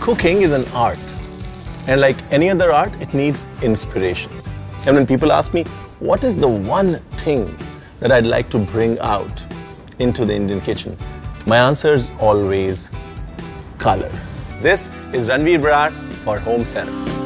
cooking is an art. And like any other art, it needs inspiration. And when people ask me, what is the one thing that I'd like to bring out into the Indian kitchen? My answer is always color. This is Ranveer Brar for Home Centre.